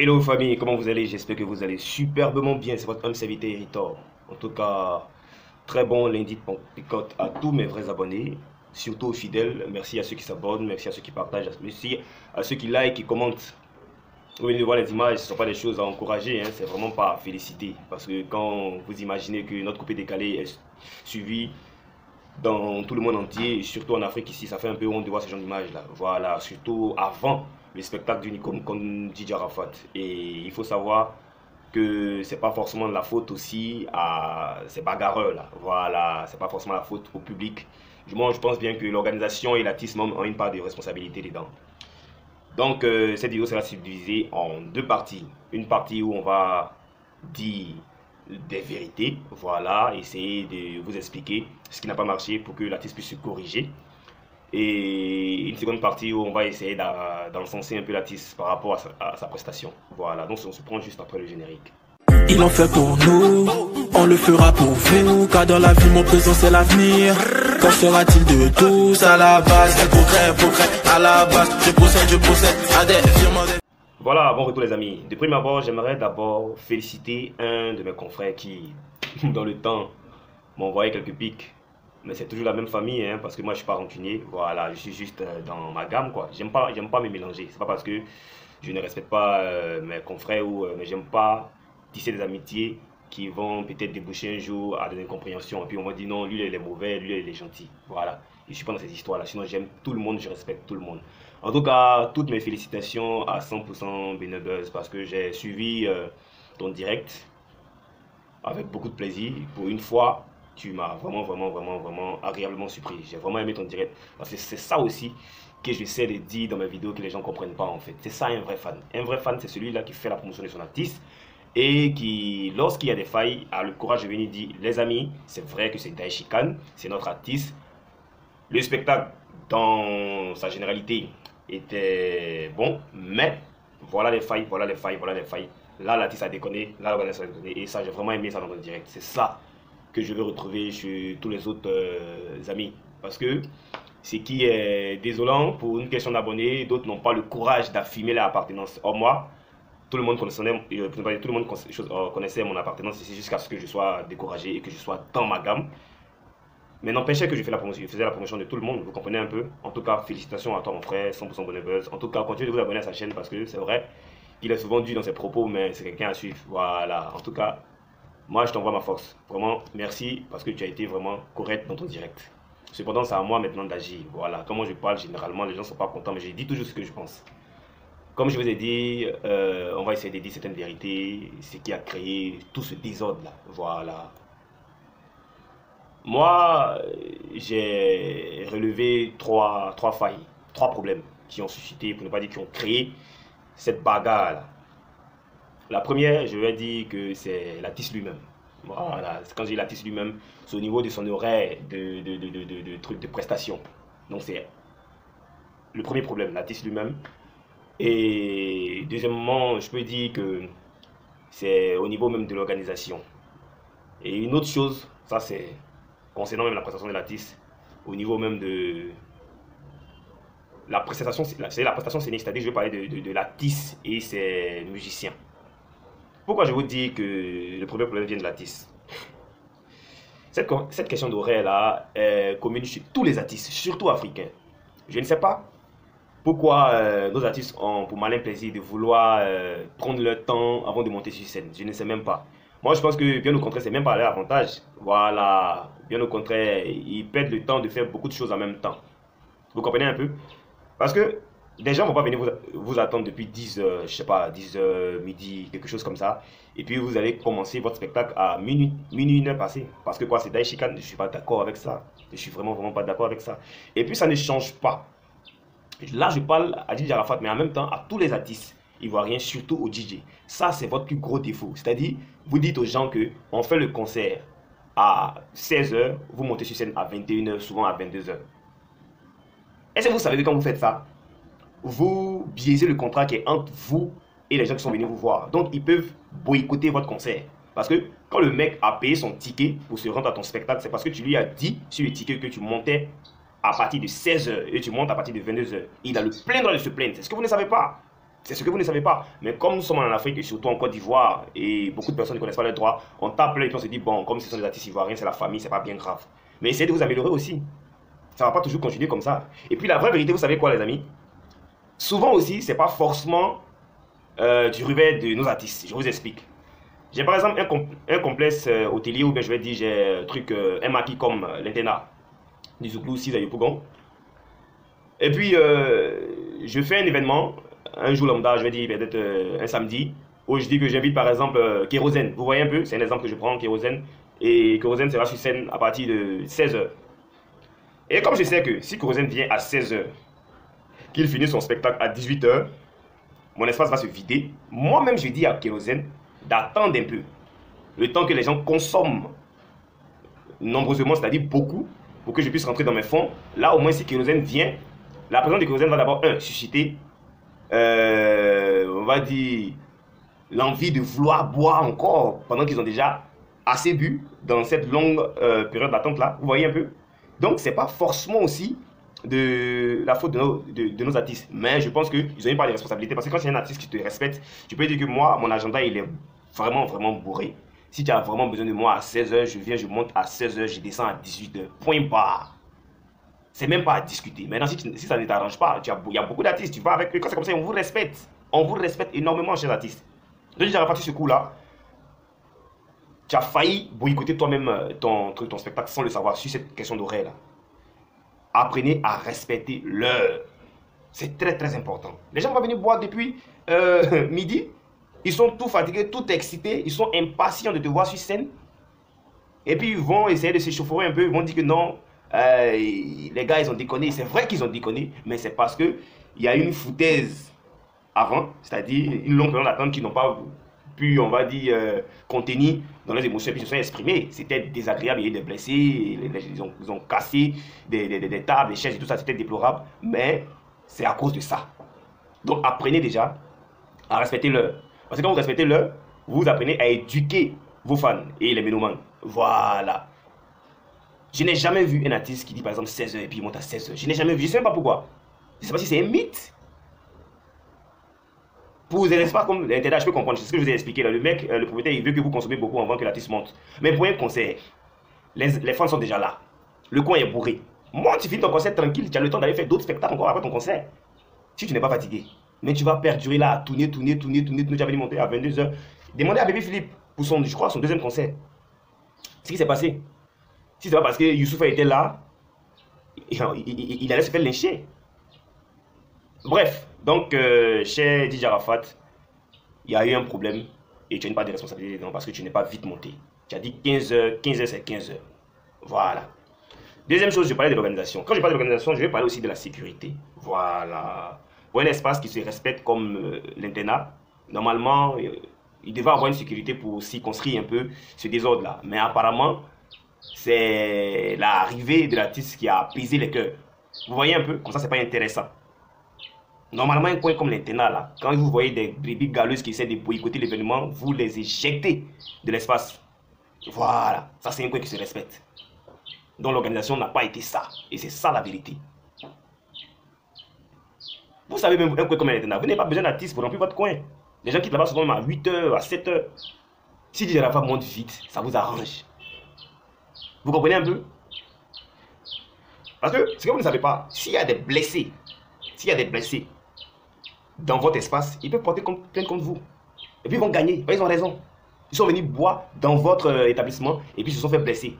Hello famille, comment vous allez? J'espère que vous allez superbement bien. C'est votre homme serviteur Héritor. En tout cas, très bon lundi de Pentecôte à tous mes vrais abonnés, surtout aux fidèles. Merci à ceux qui s'abonnent, merci à ceux qui partagent, merci à ceux qui like, qui commentent. Vous venez de voir les images, ce ne sont pas des choses à encourager, hein. c'est vraiment pas à féliciter. Parce que quand vous imaginez que notre coupé décalé est suivi dans tout le monde entier, surtout en Afrique ici, ça fait un peu honte de voir ce genre d'images là. Voilà, surtout avant le spectacle d'Unicom comme Didier Arafat. Et il faut savoir que c'est pas forcément la faute aussi à ces bagarreurs là. Voilà, c'est pas forcément la faute au public. Moi, je pense bien que l'organisation et l'artiste ont une part de responsabilité dedans. Donc, euh, cette vidéo sera subdivisée en deux parties. Une partie où on va dire des vérités, voilà, essayer de vous expliquer ce qui n'a pas marché pour que l'artiste puisse se corriger et une seconde partie où on va essayer d'enfoncer un peu l'artiste par rapport à sa, prestation. Voilà, donc on se prend juste après le générique. Il en fait pour nous, on le fera pour vous, car dans la vie mon présent c'est l'avenir. Quand sera-t-il de tous à la base? Quel progrès, progrès à la base Je possède, je possède à des Voilà, bon retour les amis. De prime abord, j'aimerais d'abord féliciter un de mes confrères qui, dans le temps, m'a envoyé quelques pics mais c'est toujours la même famille, hein, parce que moi je suis pas rancunier, voilà, je suis juste euh, dans ma gamme, quoi. J'aime pas, j'aime pas me mélanger, c'est pas parce que je ne respecte pas euh, mes confrères ou euh, mais j'aime pas tisser des amitiés qui vont peut-être déboucher un jour à des incompréhensions, et puis on m'a dit non, lui il est mauvais, lui il est gentil, voilà. Je suis pas dans cette histoire-là, sinon j'aime tout le monde, je respecte tout le monde. En tout cas, toutes mes félicitations à 100% Benebuzz, parce que j'ai suivi ton direct avec beaucoup de plaisir, pour une fois, tu m'as vraiment, vraiment, vraiment, vraiment agréablement surpris. J'ai vraiment aimé ton direct. Parce que c'est ça aussi que j'essaie de dire dans mes vidéos que les gens ne comprennent pas en fait. C'est ça un vrai fan. Un vrai fan, c'est celui-là qui fait la promotion de son artiste et qui, lorsqu'il y a des failles, a le courage de venir dire Les amis, c'est vrai que c'est Daichi Khan, c'est notre artiste. Le spectacle, dans sa généralité, était bon, mais voilà les failles, voilà les failles, voilà les failles. Là, l'artiste a déconné, là, l'artiste a déconné. Et ça, j'ai vraiment aimé ça dans ton direct. C'est ça que je vais retrouver chez tous les autres euh, amis. Parce que ce qui est désolant pour une question d'abonnés, d'autres n'ont pas le courage d'affirmer leur appartenance. Or moi, tout le monde connaissait, euh, euh, mon appartenance ici jusqu'à ce que je sois découragé et que je sois dans ma gamme. Mais n'empêchait que je, fais la promotion, faisais la promotion de tout le monde, vous comprenez un peu. En tout cas, félicitations à toi mon frère, 100% bonne En tout cas, continuez de vous abonner à sa chaîne parce que c'est vrai qu'il est souvent dû dans ses propos, mais c'est quelqu'un à suivre. Voilà, en tout cas, moi, je t'envoie ma force. Vraiment, merci parce que tu as été vraiment correct dans ton direct. Cependant, c'est à moi maintenant d'agir. Voilà, comment je parle, généralement, les gens ne sont pas contents, mais je dis toujours ce que je pense. Comme je vous ai dit, euh, on va essayer de dire certaines vérités, ce qui a créé tout ce désordre-là. Voilà. Moi, j'ai relevé trois, trois failles, trois problèmes qui ont suscité, pour ne pas dire qui ont créé cette bagarre-là. La première, je vais dire que c'est l'artiste lui-même. Voilà, quand dis l'artiste lui-même, c'est au niveau de son horaire de, de trucs de prestation. Donc c'est le premier problème, l'artiste lui-même. Et deuxièmement, je peux dire que c'est au niveau même de l'organisation. Et une autre chose, ça c'est concernant même la prestation de l'artiste, au niveau même de la prestation, c'est la prestation scénique, c'est-à-dire je vais parler de, de, de l'artiste et ses musiciens. Pourquoi je vous dis que le premier problème vient de l'artiste? Cette, cette, question d'horaire là est commune chez tous les artistes, surtout africains. Je ne sais pas pourquoi euh, nos artistes ont pour malin plaisir de vouloir euh, prendre leur temps avant de monter sur scène. Je ne sais même pas. Moi, je pense que bien au contraire, c'est même pas leur avantage. Voilà. Bien au contraire, ils perdent le temps de faire beaucoup de choses en même temps. Vous comprenez un peu? Parce que des gens vont pas venir vous, attendre depuis 10 heures, je sais pas, 10 heures, midi, quelque chose comme ça. Et puis vous allez commencer votre spectacle à minuit, minuit, une heure passée. Parce que quoi, c'est Daishikan, je suis pas d'accord avec ça. Je suis vraiment, vraiment pas d'accord avec ça. Et puis ça ne change pas. Là, je parle à DJ Arafat, mais en même temps à tous les artistes ivoiriens, surtout au DJ. Ça, c'est votre plus gros défaut. C'est-à-dire, vous dites aux gens que on fait le concert à 16h, vous montez sur scène à 21h, souvent à 22h. Est-ce que vous savez que quand vous faites ça, vous biaisez le contrat qui est entre vous et les gens qui sont venus vous voir. Donc, ils peuvent boycotter votre concert. Parce que quand le mec a payé son ticket pour se rendre à ton spectacle, c'est parce que tu lui as dit sur le ticket que tu montais à partir de 16h et tu montes à partir de 22h. Il a le plein droit de se plaindre. C'est ce que vous ne savez pas. C'est ce que vous ne savez pas. Mais comme nous sommes en Afrique et surtout en Côte d'Ivoire, et beaucoup de personnes ne connaissent pas les droits, on tape là et on se dit, bon, comme ce sont des artistes ivoiriens, c'est la famille, c'est pas bien grave. Mais essayez de vous améliorer aussi. Ça va pas toujours continuer comme ça. Et puis la vraie vérité, vous savez quoi, les amis? Souvent aussi, c'est pas forcément euh, du revers de nos artistes. Je vous explique. J'ai par exemple un, complexe euh, hôtelier ou bien je vais dire j'ai un truc, euh, un maquis comme l'internat du Zouglou 6 à. Et puis, je fais un événement un jour lambda, je vais dire peut-être euh, un samedi, où je dis que j'invite par exemple euh, Kérosène. Vous voyez un peu, c'est un exemple que je prends, Kérosène. Et Kérosène sera sur scène à partir de 16h. Et comme je sais que si Kérosène vient à 16h, qu'il finit son spectacle à 18h, mon espace va se vider. Moi-même, je dis à Kérosène d'attendre un peu. Le temps que les gens consomment nombreusement, c'est-à-dire beaucoup, pour que je puisse rentrer dans mes fonds. Là, au moins, si Kérosène vient, la présence de Kérosène va d'abord, un, susciter euh, on va dire, l'envie de vouloir boire encore pendant qu'ils ont déjà assez bu dans cette longue euh, période d'attente là. Vous voyez un peu? Donc, c'est pas forcément aussi de la faute de nos, artistes. Mais je pense qu'ils ont pas de responsabilité. Parce que quand c'est un artiste qui te respecte, tu peux dire que moi, mon agenda, il est vraiment, vraiment bourré. Si tu as vraiment besoin de moi à 16h, je viens, je monte à 16h, je descends à 18h. Point barre. C'est même pas à discuter. Maintenant, si, ça ne t'arrange pas, il y a beaucoup d'artistes, tu vas avec eux, quand c'est comme ça, on vous respecte. On vous respecte énormément, chers artistes. Donc, j'ai fait ce coup-là. Tu as failli boycotter toi-même euh, ton, ton spectacle sans le savoir sur cette question d'oreille là. Apprenez à respecter l'heure. C'est très très important. Les gens vont venir boire depuis euh, midi. Ils sont tout fatigués, tout excités. Ils sont impatients de te voir sur scène. Et puis ils vont essayer de s'échauffer un peu. Ils vont dire que non, euh, les gars, ils ont déconné. C'est vrai qu'ils ont déconné, mais c'est parce qu'il y a une foutaise avant, c'est-à-dire une longue période d'attente qu'ils n'ont pas pu, on va dire, euh, dans les émotions, puis se sont exprimés. C'était désagréable, il y a des blessés, ils ont, ils ont cassé des, des, des, tables, des chaises et tout ça, c'était déplorable, mais c'est à cause de ça. Donc apprenez déjà à respecter l'heure. Parce que quand vous respectez l'heure, vous apprenez à éduquer vos fans et les ménomanes. Voilà. Je n'ai jamais vu un artiste qui dit par exemple 16h et puis il monte à 16h. Je n'ai jamais vu. Je ne sais pas pourquoi. Je ne sais pas si c'est un mythe. Pour des espaces comme l'intérêt, je peux comprendre. C'est ce que je vous ai expliqué là. Le mec, euh, le propriétaire, il veut que vous consommez beaucoup avant que l'artiste monte. Mais pour un concert, les, fans sont déjà là. Le coin est bourré. Moi, tu finis ton concert tranquille. Tu as le temps d'aller faire d'autres spectacles encore après ton concert. Si tu n'es pas fatigué. Mais tu vas perdurer là à tourner, tourner, tourner, tourner. Tu venir monter à 22h. Demandez à Bébé Philippe pour son, je crois, son deuxième concert. Ce qui s'est passé. Si c'est pas parce que Youssouf été là, il, allait se faire lyncher. Bref, donc, euh, chez DJ Arafat, il y a eu un problème et tu n'as pas de responsabilité dedans parce que tu n'es pas vite monté. Tu as dit 15h, 15h c'est 15h. Voilà. Deuxième chose, je parlais de l'organisation. Quand je parle de l'organisation, je vais parler aussi de la sécurité. Voilà. Pour un espace qui se respecte comme euh, l'internat, normalement, euh, il devait avoir une sécurité pour s'y construire un peu ce désordre-là. Mais apparemment, c'est l'arrivée de l'artiste qui a apaisé les cœurs. Vous voyez un peu, comme ça, c'est pas intéressant. Normalement, un coin comme l'internat, là, quand vous voyez des brebis galeuses qui essaient de boycotter l'événement, vous les éjectez de l'espace. Voilà, ça c'est un coin qui se respecte. Donc l'organisation n'a pas été ça. Et c'est ça la vérité. Vous savez même un coin comme l'internat, vous n'avez pas besoin d'artistes pour remplir votre coin. Les gens quittent là-bas souvent à 8h, à 7h. Si DJ Rafa monte vite, ça vous arrange. Vous comprenez un peu? Parce que ce que vous ne savez pas, s'il y a des blessés, s'il y a des blessés dans votre espace, ils peuvent porter plainte contre vous. Et puis ils vont gagner. Ils ont raison. Ils sont venus boire dans votre euh, établissement et puis ils se sont fait blesser.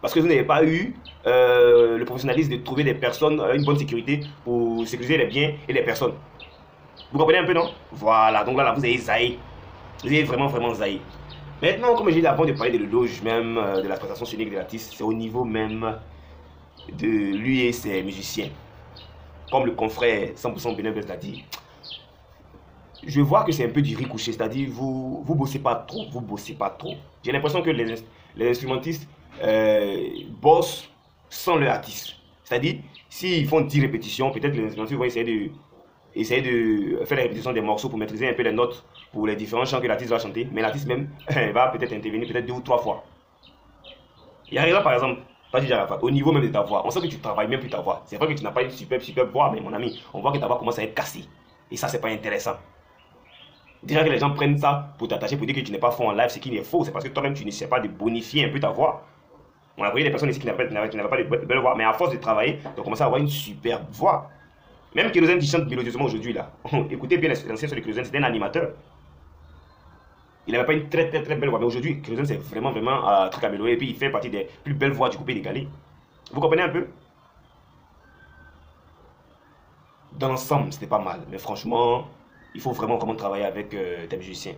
Parce que vous n'avez pas eu euh, le professionnalisme de trouver des personnes, euh, une bonne sécurité pour sécuriser les biens et les personnes. Vous comprenez un peu, non? Voilà, donc là, vous avez zaï. Vous avez vraiment, vraiment zaï. Maintenant, comme j'ai dit avant de parler de l'auge même, de la prestation scénique de l'artiste, c'est au niveau même de lui et ses musiciens. Comme le confrère 100% Benin l'a dit. Je vois que c'est un peu du riz couché, c'est-à-dire vous vous bossez pas trop, vous bossez pas trop. J'ai l'impression que les, les instrumentistes euh, bossent sans leur artiste. C'est-à-dire, s'ils font 10 répétitions, peut-être les instrumentistes vont essayer de essayer de faire la répétition des morceaux pour maîtriser un peu les notes pour les différents chants que l'artiste va chanter. Mais l'artiste même va peut-être intervenir peut-être deux ou trois fois. Il y a rien par exemple, au niveau même de ta voix, on sait que tu travailles même plus ta voix. C'est vrai que tu n'as pas une superbe, superbe voix, mais mon ami, on voit que ta voix commence à être cassée. Et ça, c'est pas intéressant. Déjà que les gens prennent ça pour t'attacher, pour dire que tu n'es pas fort en live, c'est qu'il est faux. C'est parce que toi-même, tu ne sais pas de bonifier un peu ta voix. On a vu des personnes ici qui n'avaient pas de belle voix, mais à force de travailler, tu as commencé à avoir une superbe voix. Même Kérosène qui chante mélodieusement aujourd'hui, là. Écoutez bien l'ancien sur Kérosène, c'était un animateur. Il n'avait pas une très très très belle voix, mais aujourd'hui, Kérosène, c'est vraiment vraiment un truc amélioré. Et puis, il fait partie des plus belles voix du coupé Galets. Vous comprenez un peu? Dans l'ensemble, c'était pas mal. Mais franchement, il faut vraiment, vraiment travailler avec euh, tes musiciens.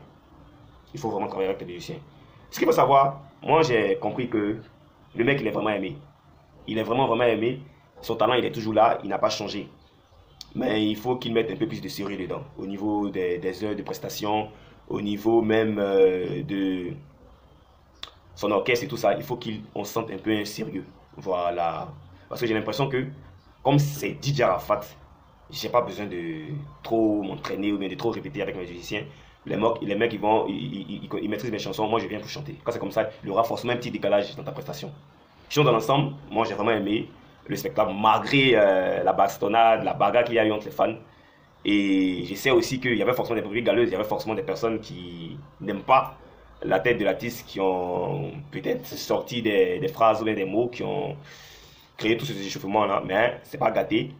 Il faut vraiment travailler avec tes musiciens. Ce qu'il faut savoir, moi j'ai compris que le mec, il est vraiment aimé. Il est vraiment, vraiment aimé. Son talent, il est toujours là. Il n'a pas changé. Mais il faut qu'il mette un peu plus de sérieux dedans. Au niveau des, heures de prestation, au niveau même euh, de son orchestre et tout ça. Il faut qu'on sente un peu un sérieux. Voilà. Parce que j'ai l'impression que, comme c'est DJ Arafat, j'ai pas besoin de trop m'entraîner ou bien de trop répéter avec mes musiciens. Les mecs, les mecs ils, vont, ils, maîtrisent mes chansons, moi je viens pour chanter. Quand c'est comme ça, il y aura forcément un petit décalage dans ta prestation. Sinon, dans l'ensemble, moi j'ai vraiment aimé le spectacle, malgré euh, la bastonnade, la bagarre qu'il y a eu entre les fans. Et je sais aussi qu'il y avait forcément des publics galeuses, il y avait forcément des personnes qui n'aiment pas la tête de l'artiste, qui ont peut-être sorti des, des, phrases ou des mots qui ont créé tout ces échauffements-là. Mais c'est pas gâté.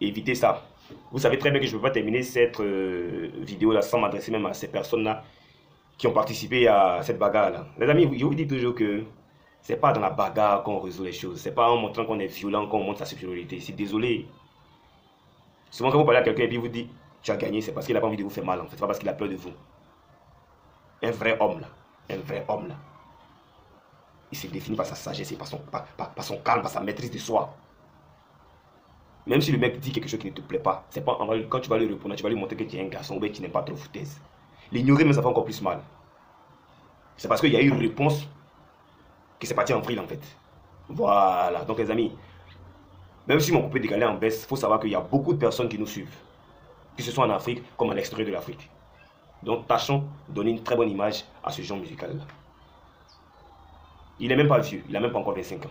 Évitez ça. Vous savez très bien que je ne peux pas terminer cette euh, vidéo-là sans m'adresser même à ces personnes-là qui ont participé à cette bagarre-là. Les amis, je vous dis toujours que c'est pas dans la bagarre qu'on résout les choses. C'est pas en montrant qu'on est violent qu'on montre sa supériorité. C'est désolé. Souvent quand vous parlez à quelqu'un et puis vous dites tu as gagné, c'est parce qu'il n'a pas envie de vous faire mal en fait. C'est pas parce qu'il a peur de vous. Un vrai homme là, un vrai homme là, il se définit par sa sagesse par son calme, par sa maîtrise de soi. Même si le mec dit quelque chose qui ne te plaît pas, c'est pas quand tu vas lui répondre, tu vas lui montrer que tu es un garçon ou bien tu n'es pas trop foutaise. L'ignorer, mais ça fait encore plus mal. C'est parce qu'il y a eu une réponse qui s'est partie en vrille en fait. Voilà, donc les amis, même si mon coupé décalé en baisse, il faut savoir qu'il y a beaucoup de personnes qui nous suivent, que ce soit en Afrique comme à l'extérieur de l'Afrique. Donc tâchons de donner une très bonne image à ce genre musical-là. Il n'est même pas vieux, il n'a même pas encore 25 ans.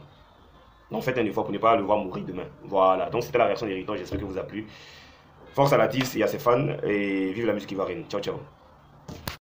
Donc faites un effort pour ne pas le voir mourir demain. Voilà, donc c'était la version d'Héritage, j'espère que vous a plu. Force à la 10 et à ses fans, et vive la musique ivoirienne. Ciao, ciao.